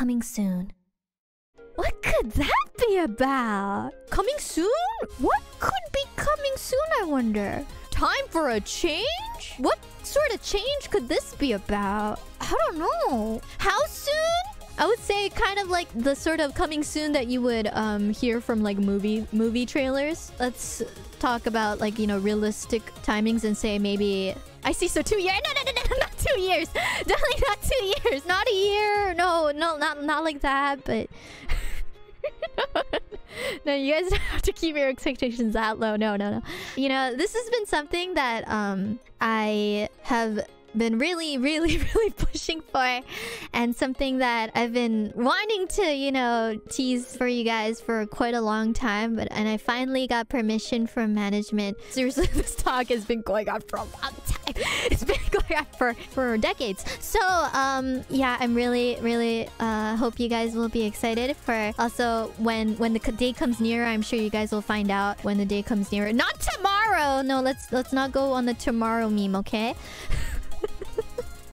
coming soon. What could that be about? Coming soon? What could be coming soon, I wonder? Time for a change? What sort of change could this be about? I don't know. How soon? I would say kind of like the sort of coming soon that you would um hear from like movie movie trailers. Let's talk about like, you know, realistic timings and say maybe I see so 2 years. No, no, no, no, not 2 years. Definitely not 2 years. Not. No, no, not not like that, but no, you guys don't have to keep your expectations that low. No, no, no. You know, this has been something that um I have been really, really, really pushing for, and something that I've been wanting to, you know, tease for you guys for quite a long time. But and I finally got permission from management. Seriously, this talk has been going on for a long. It's been going on for for decades. So, um, yeah, I'm really, really uh hope you guys will be excited for. Also, when when the day comes nearer, I'm sure you guys will find out when the day comes nearer. Not tomorrow. No, let's let's not go on the tomorrow meme, okay?